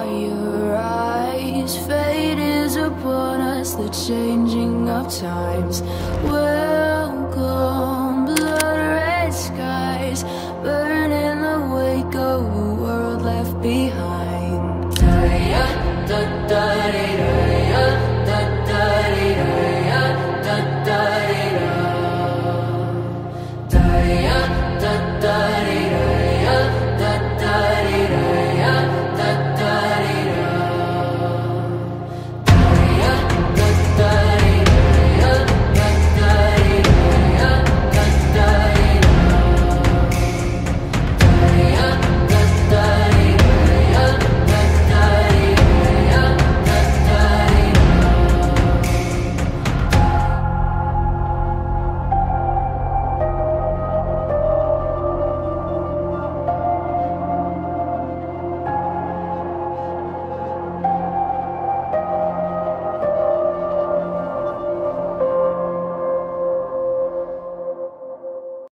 by your eyes. Fate is upon us, the changing of times. Welcome, blood red skies, burning the wake of a world left behind. Da da Da -da -da